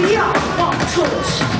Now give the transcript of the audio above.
不要忘错。